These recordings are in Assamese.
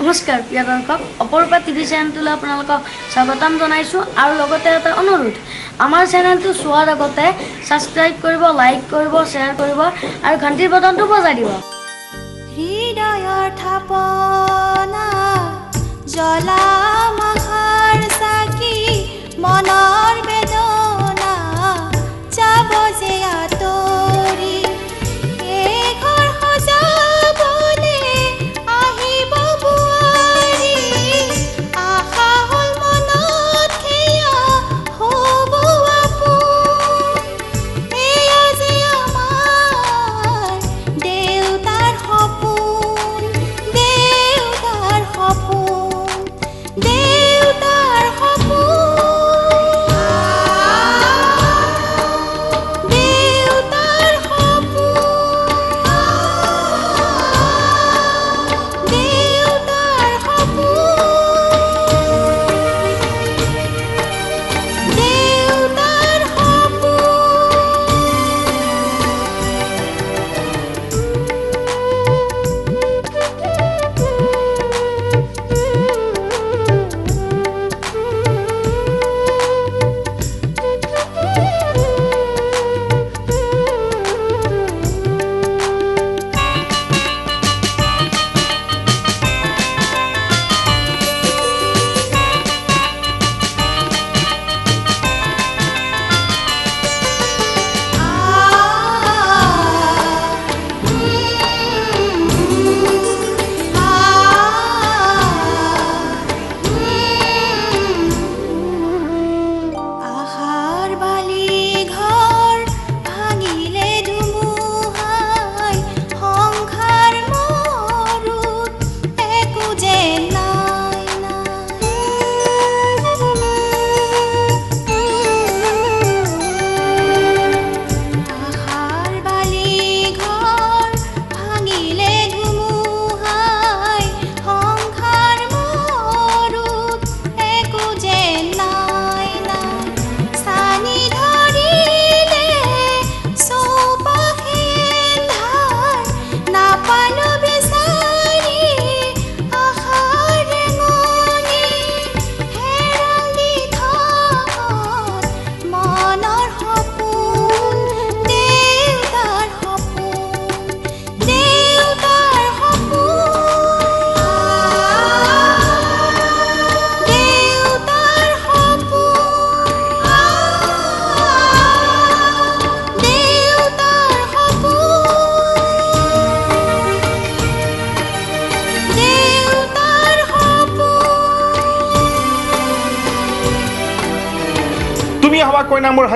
নমস্কাৰ প্ৰিয় দৰ্শক অপৰূপা টিভি চেনেলটোলৈ আপোনালোকক স্বাগতম জনাইছোঁ আৰু লগতে এটা অনুৰোধ। আমাৰ চেনেলটো চোৱাৰ আগতে ছাবস্ক্ৰাইব কৰিব লাইক কৰিব শ্বেয়াৰ কৰিব আৰু ঘণ্টিৰ বটনটো বজাই দিব। হৃদয়ৰ থাপনা জ্বলা মনৰ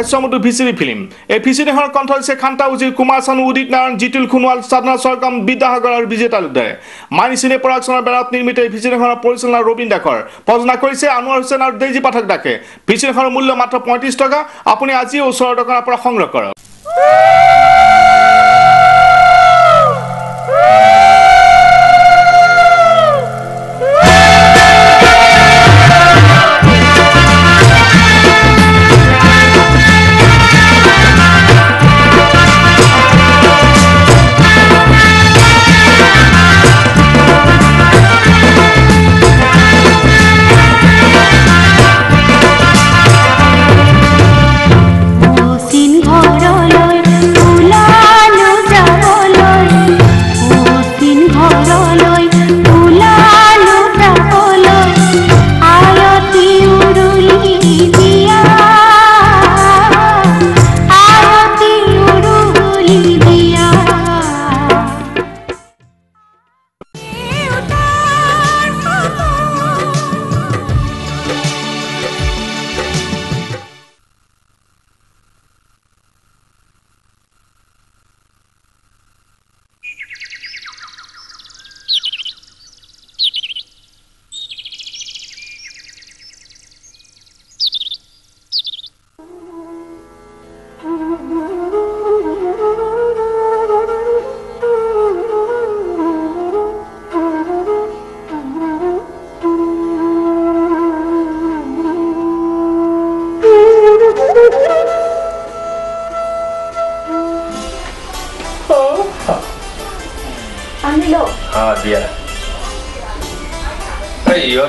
হাস্যমধু ভিচিৰি ফিল্ম। এই ভিচিৰিখনৰ কণ্ঠ হৈছে খান্তা উজিৰ কুমাৰ চানু উদিত নাৰায়ণ জিতুল সোণোৱাল সাধনা স্বৰ্গম বিদ্যাসাগৰ আৰু তালুকদাৰে মাইনী চিনে প্ৰডাকশ্যনৰ বেৰত নিৰ্মিত এই ভিচিৰিখনৰ পৰিচালনা ৰবীন দাসৰ। প্ৰযোজনা কৰিছে আনোৱাৰ হুছেইন আৰু দেইজী পাঠক দাসে ভিচিৰিখনৰ মূল্য মাত্ৰ পঁয়ত্ৰিছ টকা। আপুনি আজিয়ে ওচৰৰ দোকানৰ পৰা সংগ্ৰহ কৰক।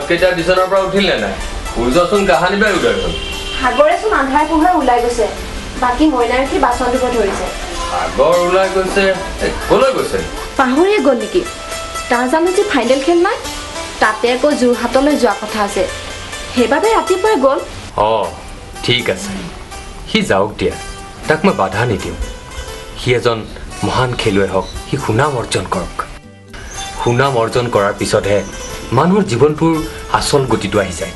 এই ইহঁতকেইটা বিচনাৰ পৰা উঠিলে নাই? শুই যোৱাচোন কাহানী বাই উদয় হ'ল। সাগৰেচোন আন্ধাৰ পোহৰে ওলাই গৈছে। বাকী মইনাই উঠি বাচন দিব ধৰিছে? আগৰ ওলাই গৈছে কলৈ গৈছে? পাহৰিয়ে গ'ল নেকি? তাৰ জানো যে ফাইনেল খেল নাই? তাতে আকৌ যোৰহাটলৈ যোৱা কথা আছে। সেইবাবে ৰাতিপুৱাই গ'ল। অঁ ঠিক আছে। সি যাওক দিয়া। তাক মই বাধা নিদিওঁ। সি এজন মহান খেলুৱৈ হওক। সি সুনাম অৰ্জন কৰক। সুনাম অৰ্জন কৰাৰ পিছতহে মানুহৰ জীৱনটোৰ আচল গতিটো আহি যায়।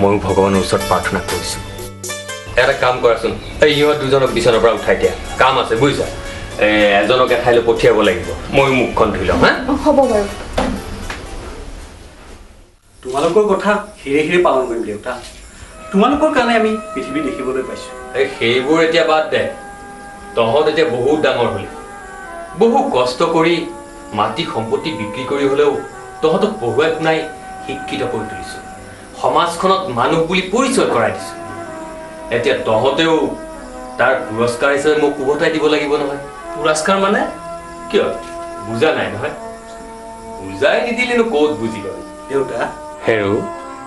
ময়ো ভগৱানৰ ওচৰত প্ৰাৰ্থনা কৰিছোঁ। এটা কাম কৰাচোন। এই ইহঁত দুজনক বিচনাৰ পৰা উঠাই দিয়া। কাম আছে বুজিছা? এ, এজনক এঠাইলৈ পঠিয়াব লাগিব। ময়ো মুখখন ধুই লওঁ হা? হ'ব বাৰু। তোমালোকৰ কথা হিৰে হিৰে পালন কৰিম দেউতা। তোমালোকৰ কাৰণে আমি পৃথিৱী দেখিবলৈ পাইছোঁ। এই সেইবোৰ এতিয়া বাদ দে। তহঁত এতিয়া বহুত ডাঙৰ হলি। বহু কষ্ট কৰি মাটি সম্পত্তি বিক্ৰী কৰি হ'লেও তহঁতক পঢ়ুৱাই শুনাই শিক্ষিত কৰি তুলিছোঁ। সমাজখনত মানুহ বুলি পৰিচয় কৰাই দিছোঁ। এতিয়া তহঁতেও তাৰ পুৰস্কাৰ হিচাপে মোক উভতাই দিব লাগিব নহয়। পুৰস্কাৰ মানে? কিয়? বুজা নাই নহয়। বুজাই নিদিলেনো ক'ত বুজি পাবি দেউতা। হেৰু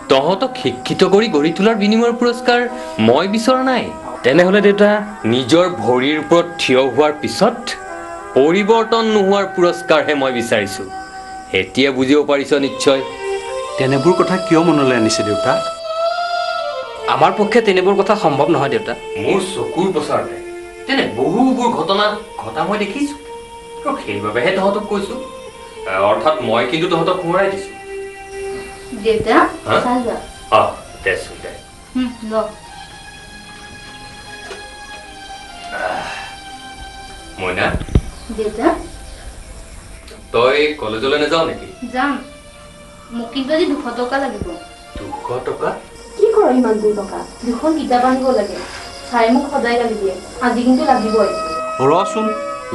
তহঁতক শিক্ষিত কৰি গঢ়ি তোলাৰ বিনিময়ৰ পুৰস্কাৰ মই বিচৰা নাই। তেনেহ'লে দেউতা নিজৰ ভৰিৰ ওপৰত থিয় হোৱাৰ পিছত পৰিৱৰ্তন নোহোৱাৰ পুৰস্কাৰহে মই বিচাৰিছোঁ। এতিয়া বুজিব পাৰিছ নিশ্চয়। তেনেবোৰ কথা কিয় মনলৈ আনিছে দেউতা? আমাৰ পক্ষে তেনেবোৰ কথা সম্ভৱ নহয় দেউতা। মোৰ চকুৰ পচাৰতে। তেনে বহুবোৰ ঘটনা ঘটা মই দেখিছোঁ। আৰু সেইবাবেহে তহঁতক কৈছোঁ। অৰ্থাৎ মই কিন্তু তহঁতক সোঁৱৰাই দিছোঁ। দেউতা দে মইনা? দেউতা? তই কলেজলৈ নাযাওঁ নেকি? যাম। মোক কিন্তু আজি দুশ টকা লাগিব। দুশ টকা? কি কৰ ইমানবোৰ টকা? দুখন কিতাপ আনিব লাগে। ছাৰে মোক সদায় গালি দিয়ে আজি কিন্তু লাগিবই। ৰচোন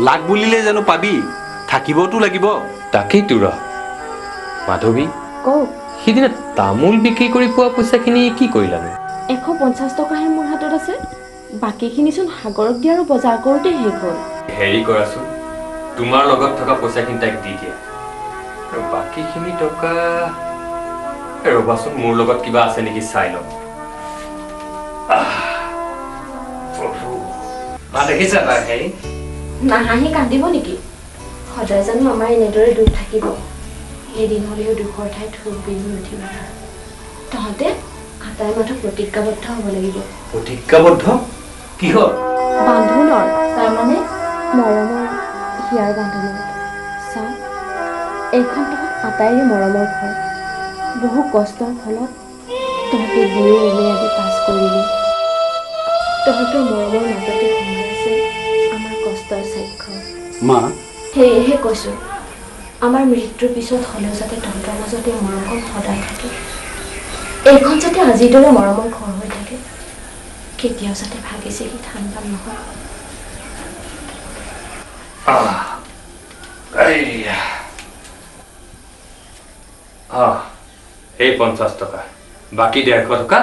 লাগ বুলিলে জানো পাবি? থাকিবতো লাগিব। তাকেইতো ৰ। মাধৱী কওক সিদিনা তামোল বিক্ৰী কৰি পোৱা পইচাখিনি কি কৰিলানো? এশ পঞ্চাছ টকাহে মোৰ হাতত আছে। বাকীখিনিচোন সাগৰক দিয়া আৰু বজাৰ কৰোঁতে শেষ হ'ল। হেৰি কৰাচোন। তোমাৰ লগত থকা পইচাখিনি তাইক দি দিয়া। আৰু বাকীখিনি টকা ৰ'বাচোন মোৰ লগত কিবা আছে নেকি চাই লওঁ। মা দেখিছা তাই হেৰি? নাহাঁহি কান্দিব নেকি? সদায় জানো আমাৰ এনেদৰে দুখ থাকিব। এদিন হ'লেও দুখৰ ঠাইত সুখ বিহু নুঠিব তহঁতে আটাই মাথো প্ৰতিজ্ঞাবদ্ধ হ'ব লাগিব। প্ৰতিজ্ঞাবদ্ধ? কিহৰ? বান্ধোনৰ তাৰমানে মৰমৰ হিয়াৰ বান্ধোনৰ চা এইখন তহঁত আটাইৰে মৰমৰ ঘৰ। বহু কষ্টৰ ফলত তহঁতে বি এ এম এ আদি পাছ কৰিলি। তহঁতৰ মৰমৰ মাজতে সোমাই আছে আমাৰ কষ্টৰ মা? সেয়েহে কৈছোঁ আমাৰ মৃত্যুৰ পিছত হ'লেও যাতে তহঁতৰ মাজতে মৰমখন সদায় থাকে। এইখন যাতে আজিৰ দৰে মৰমৰ ঘৰ হৈ থাকে কেতিয়াও যাতে ভাগি ছিগি ধান পান আহ, এই পঞ্চাছ টকা বাকী ডেৰশ টকা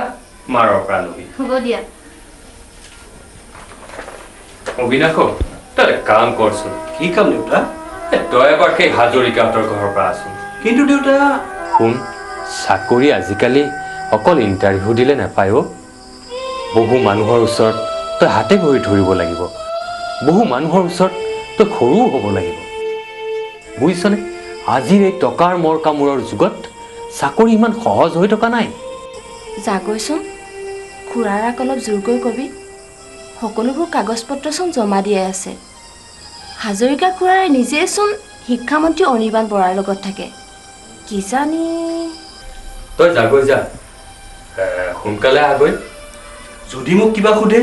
মাৰৰ পৰা ল'বি হ'ব দিয়া অবিনাশ তই এটা কাম কৰচোন কি কাম দেউতা তই এবাৰ সেই হাজৰিকাহঁতৰ ঘৰৰ পৰা আছোন কিন্তু দেউতা শুন চাকৰি আজিকালি অকল ইণ্টাৰভিউ দিলে নাপায় অ' বহু মানুহৰ ওচৰত তই হাতে ভৰি ধৰিব লাগিব বহু মানুহৰ ওচৰত তই সৰুও হ'ব লাগিব। বুজিছনে? আজিৰ এই টকাৰ মৰ কামোৰৰ যুগত চাকৰি ইমান সহজ হৈ থকা নাই। যাগৈচোন খুৰাৰ আক অলপ জোৰকৈ কবি। সকলোবোৰ কাগজ পত্ৰচোন জমা দিয়াই আছে। হাজৰিকা খুৰাই নিজেইচোন শিক্ষামন্ত্ৰী অনিৰ্বাণ বৰাৰ লগত থাকে। কিজানি তই যাগৈ যা। সোনকালে আগৈ যদি মোক কিবা সোধে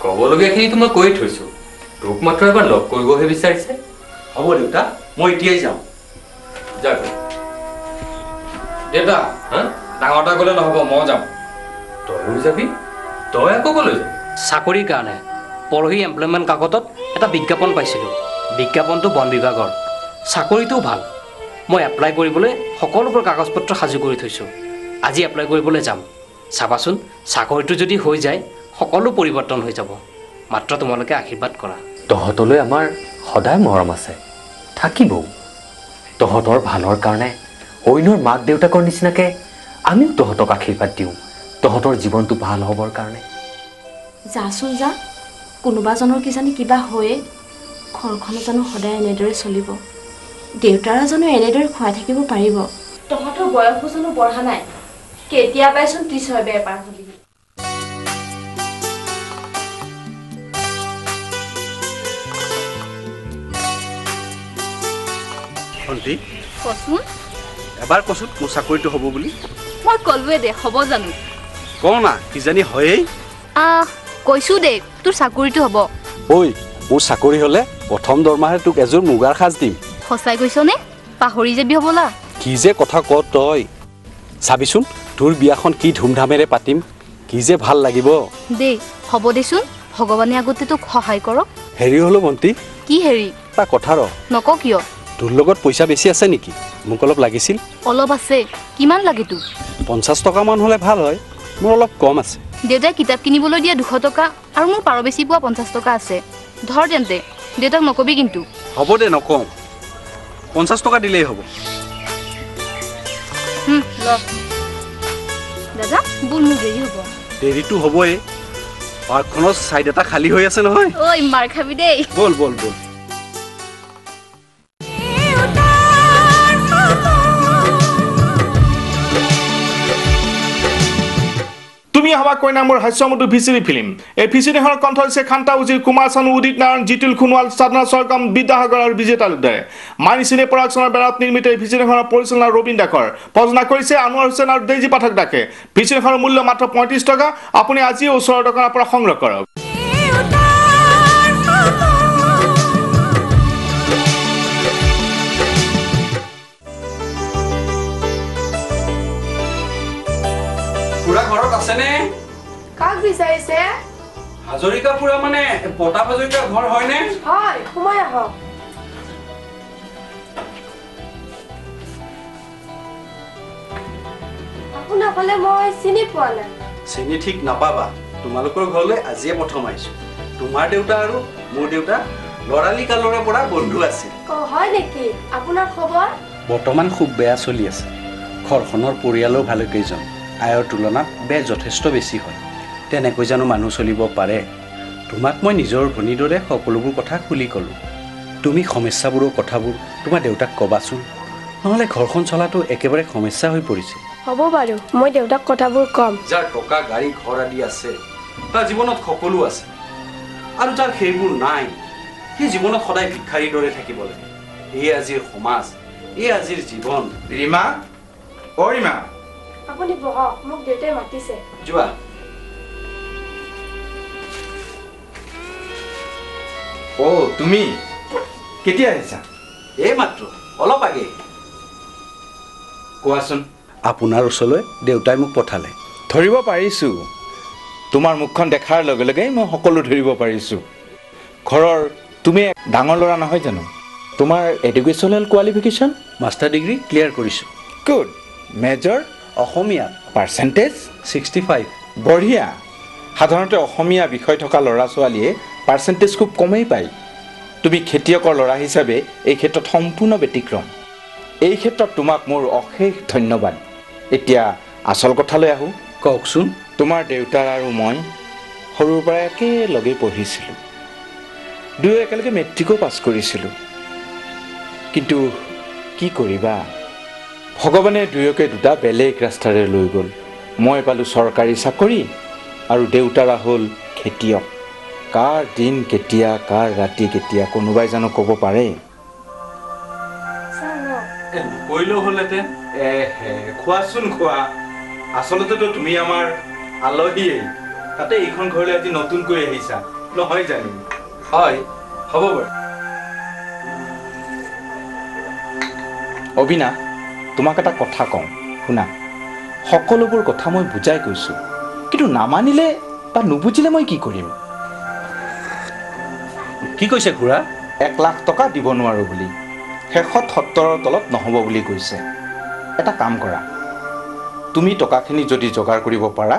ক'বলগীয়াখিনিতো মই কৈ থৈছোঁ। তোক মাত্ৰ এবাৰ লগ কৰিবহে বিচাৰিছে। হ'ব দেউতা মই এতিয়াই যাওঁ যাগৈ দেউতা হা? ডাঙৰটা গ'লে নহ'ব মই যাম। তয়ো যাবি? তই আকৌ ক'লৈ যাবি? চাকৰিৰ কাৰণে পৰহি এমপ্লয়মেণ্ট কাকতত এটা বিজ্ঞাপন পাইছিলোঁ। বিজ্ঞাপনটো বন বিভাগৰ। চাকৰিটোও ভাল। মই এপ্লাই কৰিবলৈ সকলোবোৰ কাগজ পত্ৰ সাজু কৰি থৈছোঁ। আজি এপ্লাই কৰিবলৈ যাম। চাবাচোন চাকৰিটো যদি হৈ যায় সকলো পৰিৱৰ্তন হৈ যাব। মাত্ৰ তোমালোকে আশীৰ্বাদ কৰা। তহঁতলৈ আমাৰ সদায় মৰম আছে। থাকিবও। তহঁতৰ ভালৰ কাৰণে অইনৰ মাক দেউতাকৰ নিচিনাকৈ আমিও তহঁতক আশীৰ্বাদ দিওঁ। তহঁতৰ জীৱনটো ভাল হ'বৰ কাৰণে। যাচোন যা কোনোবাজনৰ কিজানি কিবা হৈয়ে। ঘৰখন জানো সদায় এনেদৰে চলিব। দেউতাৰা জানো এনেদৰে খুৱাই থাকিব পাৰিব। তহঁতৰ বয়সো জানো বঢ়া নাই। কেতিয়াবাইচোন ত্ৰিছ হয় বেৰ পাৰ হ'লি। ভণ্টি কচোন। এবাৰ কচোন মোৰ চাকৰিটো হ'ব বুলি। মই ক'লোৱে দে হ'ব জানো। কওঁ না কিজানি হয়েই। কৈছোঁ দে তোৰ চাকৰিটো হ'ব। ঐ মোৰ চাকৰি হ'লে প্ৰথম দৰমহাৰে তোক এযোৰ মুগাৰ সাজ দিম। সঁচাই কৈছনে পাহৰি যাবি হ'বলা। কি যে কথা ক তই। চাবিচোন তোৰ বিয়াখন কি ধুমধামেৰে পাতিম। কি যে ভাল লাগিব। দেই হ'ব দেচোন। ভগৱানে আগতে তোক সহায় কৰক। হেৰি হ'লো ভণ্টি কি হেৰি? এটা কথা ৰ। নক কিয়? তোৰ লগত পইচা বেছি আছে নেকি? মোক অলপ লাগিছিল। অলপ আছে। কিমান লাগে তোক পঞ্চাছ টকামান হ'লে ভাল হয়। মোৰ অলপ কম আছে। দেউতাই কিতাপ কিনিবলৈ দিয়া দুশ টকা আৰু মোৰ পাৰ বেচি পোৱা পঞ্চাছ টকা আছে। ধৰ তেন্তে দেউতাক নকবি কিন্তু। হ'ব দে নকওঁ। পঞ্চাছ টকা দিলেই হ'ব। দাদা বল মোৰ দেৰি হ'ব। দেৰিটো হ'বই। পাৰ্কখনৰ ছাইড এটা খালী হৈ আছে নহয়। ঐ মাৰ খাবি দেই। ব'ল ব'ল ব'ল। তুমি হবা কইনা হাস্যমধু ভিচিৰি ফিল্ম। এই ভিচিৰিখনৰ কণ্ঠ হৈছে খান্তা উজিৰ কুমাৰ চানু উদিত নাৰায়ণ জিতুল সোণোৱাল সাধনা স্বৰ্গম বিদ্যাসাগৰ আৰু বিজেতা লোদায় মানি চিনে প্ৰডাকশ্যনৰ বেৰত নিৰ্মিত এই ভিচিৰিখনৰ পৰিচালনা ৰবীন দাসৰ। প্ৰযোজনা কৰিছে আনোৱাৰ হুছেইন আৰু ডেইজি পাঠক দাসে। ভিচিৰিখনৰ মূল্য মাত্ৰ পঁয়ত্ৰিছ টকা। আপুনি আজিয়ে ওচৰৰ দোকানৰ পৰা সংগ্ৰহ কৰক। আছেনে কাক বিচাৰিছে? হাজৰিকা খুৰা মানে বটা হাজৰিকাৰ ঘৰ হয়নে? হয় সোমাই আহক। আপোনাক হ'লে মই চিনি পোৱা নাই। চিনি ঠিক নাপাবা। তোমালোকৰ ঘৰলৈ আজিয়ে প্ৰথম আহিছো। তোমাৰ দেউতা আৰু মোৰ দেউতা লৰালি কালৰে পৰা বন্ধু আছিল। অ হয় নেকি? আপোনাৰ খবৰ? বৰ্তমান খুব বেয়া চলি আছে। ঘৰখনৰ পৰিয়ালো ভালেকেইজন আয়ৰ তুলনাত বেয়া যথেষ্ট বেছি হয়। তেনেকৈ জানো মানুহ চলিব পাৰে। তোমাক মই নিজৰ ভনীৰ দৰে সকলোবোৰ কথা খুলি ক'লোঁ। তুমি সমস্যাবোৰৰ কথাবোৰ তোমাৰ দেউতাক ক'বাচোন। নহ'লে ঘৰখন চলাটো একেবাৰে সমস্যা হৈ পৰিছে। হ'ব বাৰু মই দেউতাক কথাবোৰ ক'ম। যাৰ টকা গাড়ী ঘৰ আদি আছে তাৰ জীৱনত সকলো আছে। আৰু যাৰ সেইবোৰ নাই সেই জীৱনত সদায় ভিক্ষাৰীৰ দৰে থাকিব লাগে। এই আজিৰ সমাজ এই আজিৰ জীৱন। ৰীমা অ ৰীমা। আপুনি বহক মোক দেউতাই মাতিছে যোৱা অ তুমি কেতিয়া আহিছা এই মাত্ৰ অলপ আগেয়ে কোৱাচোন আপোনাৰ ওচৰলৈ দেউতাই মোক পঠালে ধৰিব পাৰিছোঁ তোমাৰ মুখখন দেখাৰ লগে লগেই মই সকলো ধৰিব পাৰিছোঁ ঘৰৰ তুমি ডাঙৰ ল'ৰা নহয় জানো তোমাৰ educational qualification master degree clear কৰিছোঁ good major Asomiya percentage sixty five বঢ়িয়া। সাধাৰণতে অসমীয়া বিষয় থকা ল'ৰা ছোৱালীয়ে পাৰ্চেণ্টেজ খুব কমেই পায়। তুমি খেতিয়কৰ ল'ৰা হিচাপে এই ক্ষেত্ৰত সম্পূৰ্ণ ব্যতিক্ৰম। এই ক্ষেত্ৰত তোমাক মোৰ অশেষ ধন্যবাদ। এতিয়া আচল কথালৈ আহোঁ। কওকচোন। তোমাৰ দেউতা আৰু মই সৰুৰ পৰা একেলগে পঢ়িছিলোঁ। দুয়ো একেলগে মেট্ৰিকো পাছ কৰিছিলোঁ। কিন্তু কি কৰিবা? ভগৱানে দুয়োকে দুটা বেলেগ ৰাস্তাৰে লৈ গ'ল। মই পালোঁ চৰকাৰী চাকৰি আৰু দেউতাৰা হ'ল খেতিয়ক। কাৰ দিন কেতিয়া কাৰ ৰাতি কেতিয়া কোনোবাই জানো ক'ব পাৰে? নকৰিলেও হ'লহেঁতেন। খোৱাচোন খোৱা। আচলতেতো তুমি আমাৰ আলহীয়েই। তাতে এইখন ঘৰলৈ আজি নতুনকৈ আহিছা। নহয় জানো? হয় হ'ব বাৰু। অবিনা তোমাক এটা কথা কওঁ শুনা। সকলোবোৰ কথা মই বুজাই কৈছোঁ। কিন্তু নামানিলে বা নুবুজিলে মই কি কৰিম? কি কৈছে খুৰা? এক লাখ টকা দিব নোৱাৰোঁ বুলি। শেষত সত্তৰৰ তলত নহ'ব বুলি কৈছে। এটা কাম কৰা। তুমি টকাখিনি যদি যোগাৰ কৰিব পাৰা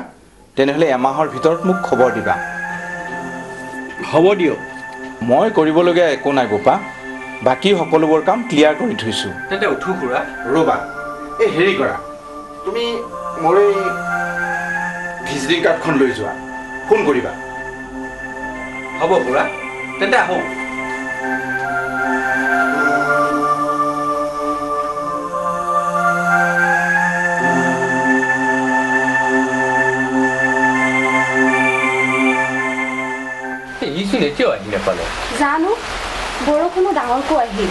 তেনেহ'লে এমাহৰ ভিতৰত মোক খবৰ দিবা। হ'ব দিয়ক। মই কৰিবলগীয়া একো নাই বোপা বাকী সকলোবোৰ কাম ক্লিয়াৰ কৰি থৈছোঁ। তেন্তে উঠো খুৰা ৰ'বা। এই হেৰি কৰা তুমি মোৰ এই ভিজিটিং কাৰ্ডখন লৈ যোৱা। ফোন কৰিবা। হ'ব খুৰা তেন্তে আহোঁ। জানো বৰষুণো ডাঙৰকৈ আহিল।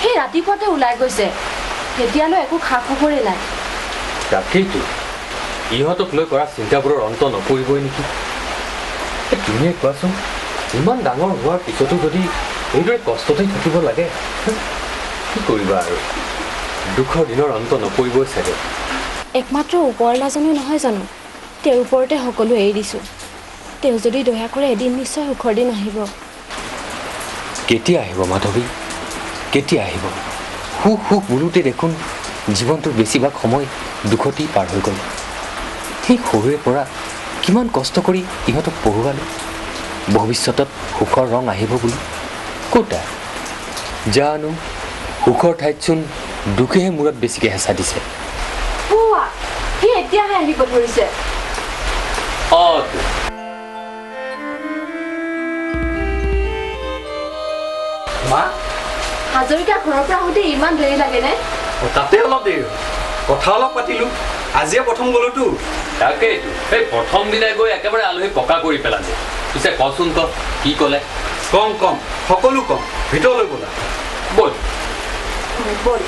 সেই ৰাতিপুৱাতে ওলাই গৈছে। এতিয়ালৈ একো খা খবৰেই নাই। তাকেইতো। ইহঁতক লৈ কৰা চিন্তাবোৰৰ অন্ত নপৰিবই নেকি? তুমিয়ে কোৱাচোন ইমান ডাঙৰ হোৱাৰ পিছতো যদি এইদৰে কষ্টতেই থাকিব লাগে? কি কৰিবা আৰু? দুখৰ দিনৰ অন্ত নপৰিবই চাগে। একমাত্ৰ ওপৰলাজনো নহয় জানো? তেওঁৰ ওপৰতে সকলো এৰি দিছোঁ। তেওঁ যদি দয়া কৰে এদিন নিশ্চয় সুখৰ দিন আহিব। কেতিয়া আহিব মাধৱী? কেতিয়া আহিব? সুখ সুখ বোলোতে দেখোন জীৱনটোৰ বেছিভাগ সময় দুখতেই পাৰ হৈ গ'ল। সেই সৰুৰে পৰা কিমান কষ্ট কৰি ইহঁতক পঢ়ুৱালোঁ? ভৱিষ্যতত সুখৰ ৰং আহিব বুলি। ক'তা জানো সুখৰ ঠাইতচোন দুখেহে মূৰত বেছিকৈ হেঁচা দিছে। পোৱা সি এতিয়াহে আহিব ধৰিছে। অঁ হাজৰিকা ঘৰৰ পৰা আহোঁতে ইমান দেৰি লাগেনে? তাতে অলপ দেৰি হ'ল। কথা অলপ পাতিলোঁ। আজিয়ে প্ৰথম গ'লোতো। তাকেইতো। এই প্ৰথম দিনাই গৈ একেবাৰে আলহী পকা কৰি পেলালে। পিছে কচোন ক কি ক'লে? কম কম। সকলো কম। ভিতৰলৈ ব'লা। ব'ল। ব'ল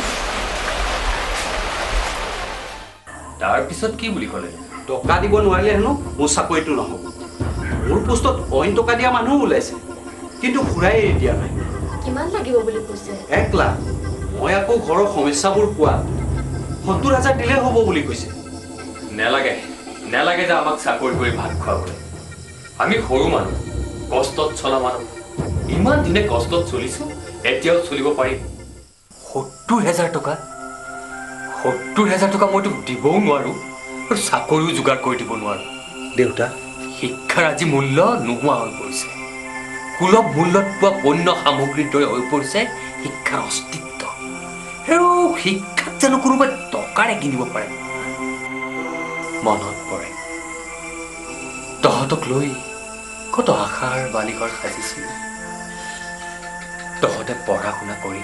তাৰপিছত কি বুলি ক'লে? টকা দিব নোৱাৰিলে হেনো মোৰ চাকৰিটো নহ'ব। মোৰ পোষ্টত অইন টকা দিয়া মানুহো ওলাইছে। কিন্তু ঘূৰাই এৰি দিয়া নাই। কিমান লাগিব বুলি কৈছে? এক লাখ। মই আকৌ ঘৰৰ সমস্যাবোৰ কোৱা। সত্তৰ হাজাৰ দিলেই হ'ব বুলি কৈছে। নেলাগে নেলাগে যে আমাক চাকৰি কৰি ভাত খুৱাবলৈ। আমি সৰু মানুহ কষ্টত চলা মানুহ। ইমান দিনে কষ্টত চলিছোঁ এতিয়াও চলিব পাৰিম। সত্তৰ হেজাৰ টকা? সত্তৰ হেজাৰ টকা মই তোক দিবও নোৱাৰোঁ আৰু চাকৰিও যোগাৰ কৰি দিব নোৱাৰোঁ। দেউতা? শিক্ষাৰ আজি মূল্য নোহোৱা হৈ পৰিছে। সুলভ মূল্যত পোৱা পণ্য সামগ্ৰীৰ দৰে হৈ পৰিছে শিক্ষাৰ অস্তিত্ব। আৰু শিক্ষাক জানো কোনোবাই টকাৰে কিনিব পাৰে। মনত পৰে। তহঁতক লৈ কত আশাৰ বালিঘৰ সাজিছিল। তহঁতে পঢ়া শুনা কৰি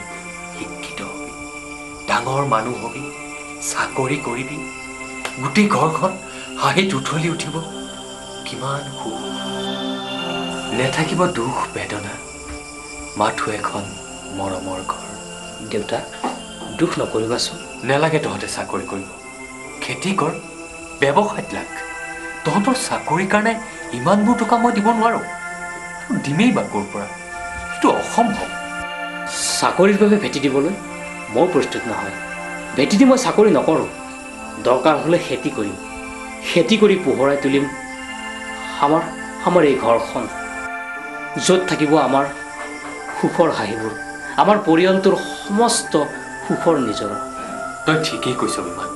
শিক্ষিত হবি। ডাঙৰ মানুহ হবি চাকৰি কৰিবি। গোটেই ঘৰখন হাঁহিত উঠলি উঠিব। কিমান সুখ। নেথাকিব দুখ বেদনা। মাথো এখন মৰমৰ ঘৰ। দেউতা দুখ নকৰিবাচোন। নেলাগে তহঁতে চাকৰি কৰিব। খেতি কৰ ব্যৱসায়ত লাগ। তহঁতৰ চাকৰিৰ কাৰণে ইমানবোৰ টকা মই দিব নোৱাৰোঁ। দিমেই বা ক'ৰ পৰা? সেইটো অসম্ভৱ। চাকৰিৰ বাবে ভেটি দিবলৈ মই প্ৰস্তুত নহয়। ভেটি দি মই চাকৰি নকৰোঁ। দৰকাৰ হ'লে খেতি কৰিম। খেতি কৰি পোহৰাই তুলিম। আমাৰ আমাৰ এই ঘৰখন য'ত থাকিব আমাৰ সুখৰ হাঁহিবোৰ আমাৰ পৰিয়ালটোৰ সমস্ত সুখৰ নিজৰা। তই ঠিকেই কৈছ বিমান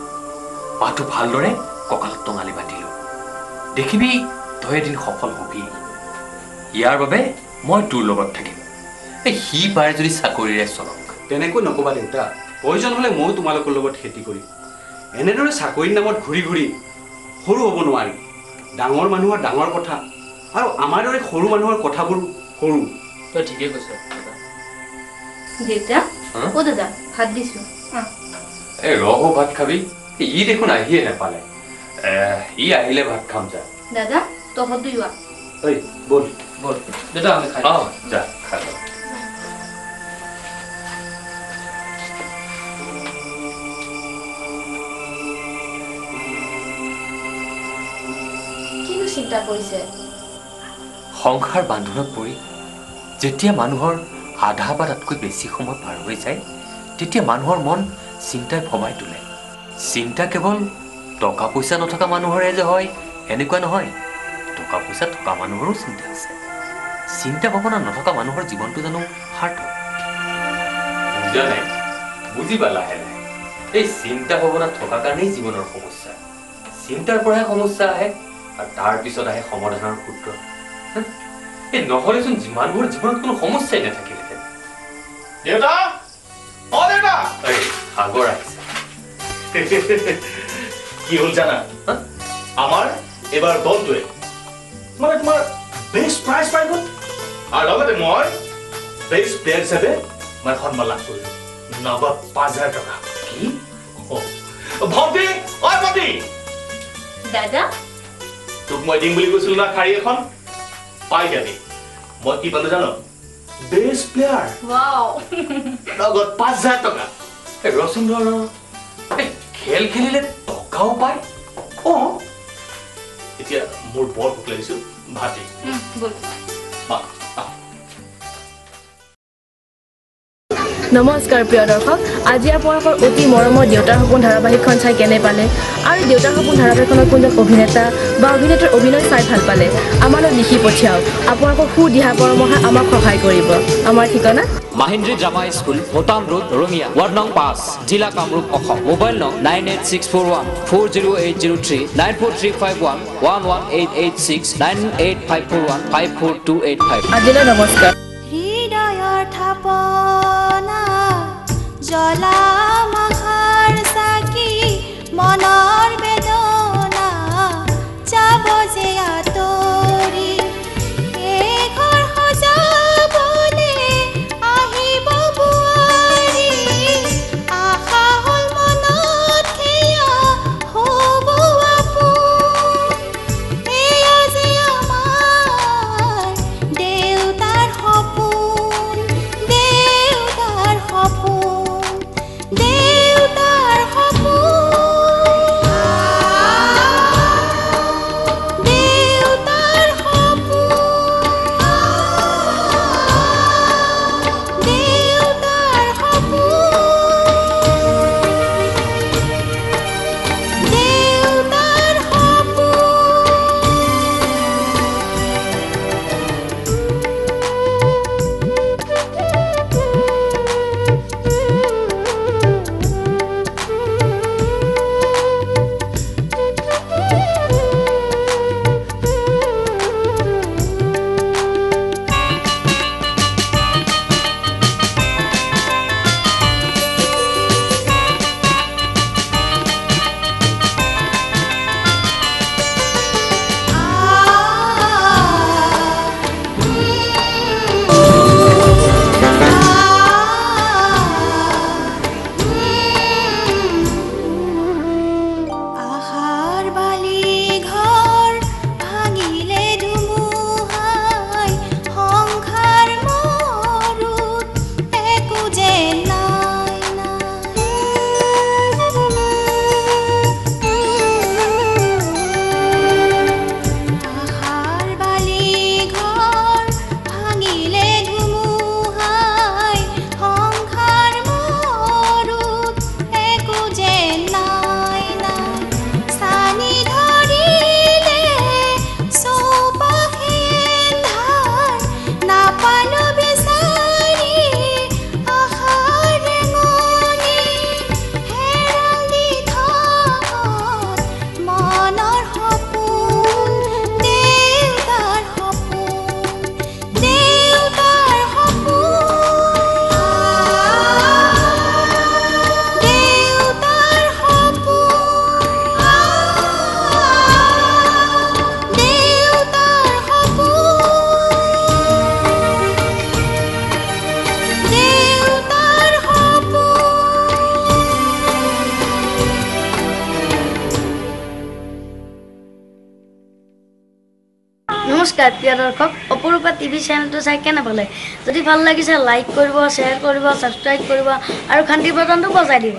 মাথো ভালদৰে কঁকালত টঙালি বান্ধিলোঁ দেখিবি তই এদিন সফল হবি। ইয়াৰ বাবে মই তোৰ লগত থাকিম। এই সি পাৰে যদি চাকৰিৰে চলক। তেনেকৈ নক'বা দেউতা। প্ৰয়োজন হ'লে ময়ো তোমালোকৰ লগত খেতি কৰিম। এনেদৰে চাকৰিৰ নামত ঘূৰি ঘূৰি সৰু হ'ব নোৱাৰি। ডাঙৰ মানুহৰ ডাঙৰ কথা। আৰু আমাৰ দৰে সৰু মানুহৰ কথাবোৰ সৰু তই ঠিকেই কৈছ দেউতা? হা? অ দাদা ভাত দিছো। এই ৰহো ভাত খাবি? ই দেখোন আহিয়ে নাপালে। এ, ই আহিলে ভাত খাম যা। দাদা তহঁতো যোৱা ঐ ব'ল। ব'ল। দেউতা আমি খাই অঁ যা খাই ল। কিনো চিন্তা কৰিছে? সংসাৰ বান্ধোনত পৰি যেতিয়া মানুহৰ আধা বা তাতকৈ বেছি সময় পাৰ হৈ যায় তেতিয়া মানুহৰ মন চিন্তাই ভমাই তোলে। চিন্তা কেৱল টকা পইচা নথকা মানুহৰে যে হয় এনেকুৱা নহয়। টকা পইচা থকা মানুহৰো চিন্তা আছে। চিন্তা ভাৱনা নথকা মানুহৰ জীৱনটো জানো সাৰ্থক? বুজা লাহে লাহে। এই চিন্তা ভাৱনা থকা কাৰণেই জীৱনৰ সমস্যা। চিন্তাৰ পৰাহে সমস্যা আহে আৰু তাৰ পিছত আহে সমাধানৰ সূত্ৰ? এই নহ'লেচোন মানুহৰ জীৱনত কোনো সমস্যাই নাথাকিলেহেঁতেন দেউতা অ দেউতা এই সাগৰ আহিছে কি হ'ল জানা হা? আমাৰ এইবাৰ দলটোৱে মানে তোমাৰ বেষ্ট প্ৰাইজ পাই গ'ল আৰু লগতে মই বেষ্ট প্লেয়াৰ হিচাপে মই সন্মান লাভ কৰিলোঁ নগদ পাঁচ হাজাৰ টকা কি। ভণ্টি ঐ ভণ্টি দাদা তোক মই দিম বুলি কৈছিলো না শাৰী এখন পাই যাবি মই কি পালো জানো বেষ্ট প্লেয়াৰ ৱাও লগত পাঁচ হাজাৰ টকা ৰচোন ৰ ৰ। এই খেল খেলিলে টকাও পায় অ এতিয়া মোৰ বৰ ভোক লাগিছো ভাত নমস্কাৰ প্ৰিয় দৰ্শক আজি আপোনালোকৰ অতি মৰমৰ দেউতাৰ সপোন ধাৰাবাহিকখন চাই কেনে পালে? আৰু দেউতাৰ সপোন ধাৰাবাহিকখনত কোনজন অভিনেতা বা অভিনেতাৰ অভিনয় চাই ভাল পালে? আমালৈ লিখি পঠিয়াওক। আপোনালোকৰ সুদিহা পৰামৰ্শে আমাক সহায় কৰিব। আমাৰ ঠিকনা? Mahindri drama school Bhutan road Rangia ward নং পাঁচ জিলা কামৰূপ অসম। মোবাইল নং nine eight six four one four zero' eight zero' three nine four three five one one one eight eight six nine eight five four one five four two eight five. আজিলৈ নমস্কাৰ। হৃদয়ৰ থাপনা জ্বলা নমস্কাৰ প্ৰিয় দৰ্শক অপৰূপা টিভি চেনেলটো চাই কেনে পালে? যদি ভাল লাগিছে লাইক কৰিব শ্বেয়াৰ কৰিব ছাবস্ক্ৰাইব কৰিব আৰু ঘণ্টি বটনটো বজাই দিব।